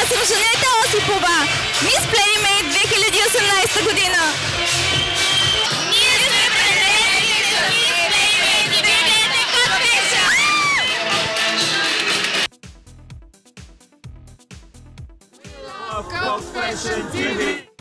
нас Рушанета Осипова, мис Playmate 2018 година. Ние сме председатели за мис Playmate и бегайте подпиша! Love Fashion TV!